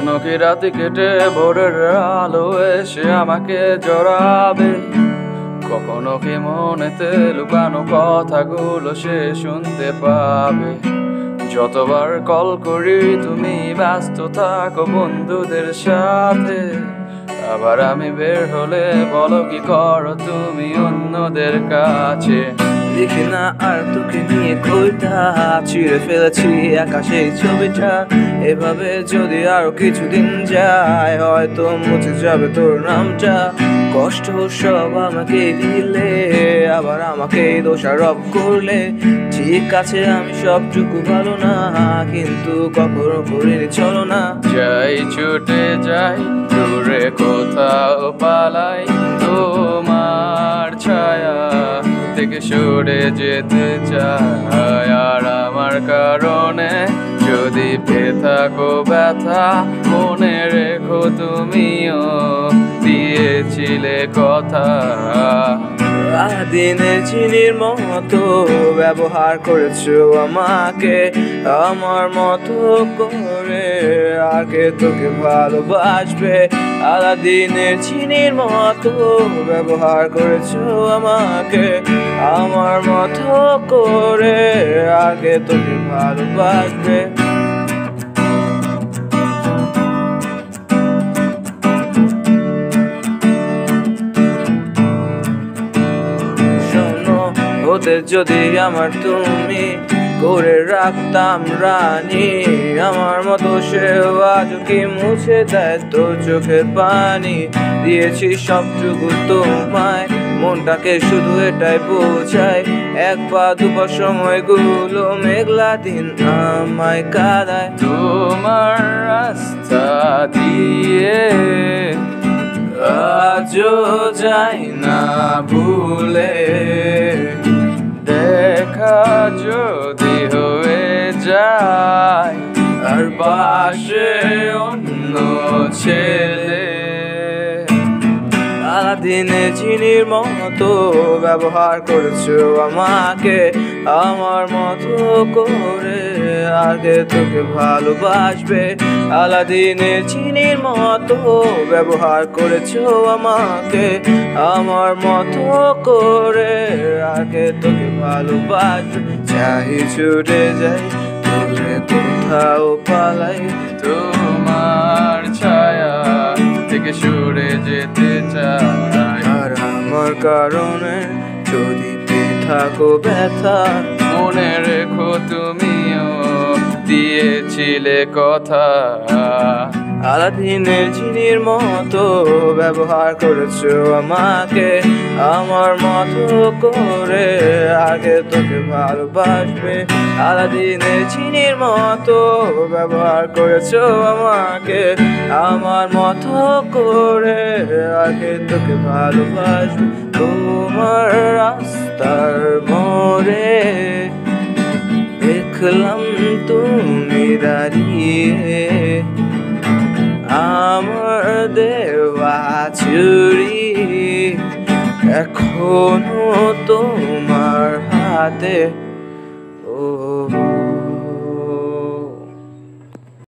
গভীর রাতে কেটে ভোরের আলো এসে আমাকে জড়াবে? কখনো কি মনেতে লুকানো কথাগুলো সে শুনতে পাবে? যতবার কল করি তুমি ব্যস্ত থাকো বন্ধুদের সাথে। আবার আমি বের হলে বলো কি করো তুমি অন্যদের কাছে? দেখি না আর তোকে নিয়ে কইটা ছিঁড়ে ফেলেছি আকাশে ছবিটা। এভাবে যদি আরও কিছুদিন যায়, হয়তো মুছে যাবে তোর নামটা। কষ্ট সব আমাকে দিলে, আবার আমাকে দোষারোপ করলে। ঠিক আছে, আমি সবটুকু ভালো না, কিন্তু কখনো করিনি চলো না। যাই, ছুটে যাই, দূরে কোথাও পালাই। সরে যেতে চায় আর আমার কারণে যদি পেয়ে থাকো ব্যথা, মনে রেখো তুমিও দিয়েছিলে কথা। দিনের চিনির মতো ব্যবহার করেছ আমাকে, আমার মতো করে আগে তোকে ভালোবাসবে? আলাদিনের চিনির মতো ব্যবহার করেছ আমাকে, আমার মতো করে আগে তোকে ভালোবাসবে? ওদের যদি আমার তুমি করে রাখতাম রানী। আমার মতো সেও আজও কি মুছে দেয় তো চোখের পানি? দিয়েছি সবটুকু তোমায়, মনটাকে শুধু এটাই বোঝায়। এক পা দুপা সময়গুলো মেঘলা দিন আমায় কাদায়। তোমার রাস্তা দিয়ে আজও যাই না ভুলে। দেখা যদি হয়ে যায়, আর পাশে অন্য ছেলে। সারাদিনে চিনির মতো ব্যবহার করেছ আমাকে, আমার মতো করে আগে তোকে ভালোবাসবে। আলাদিনে চিনির মতো ব্যবহার করেছ আমাকে। আমার মতো করে আগে তোকে ভালোবাসবে। চাই ছুটে যাই দূরে কোথাও পালাই। তোমার ছায়া থেকে সরে যেতে চাই। আর আমার কারণে যদি পেয়ে থাকো ব্যথা। মনে রেখো তুমিও দিয়েছিলে কথা। আলাদিনের চিনির মতো ব্যবহার করেছ আমাকে। আমার মতো করে আগে তোকে ভালোবাসবে। আলাদিনের চিনির মতো ব্যবহার করেছ আমাকে। আমার মতো করে আগে তোকে ভালোবাসবে। তোমার রাস্তার মরে দেখলাম তুমি দাঁড়িয়ে। আমার দেওয়া চুরি এখনও তোমার হাতে। ও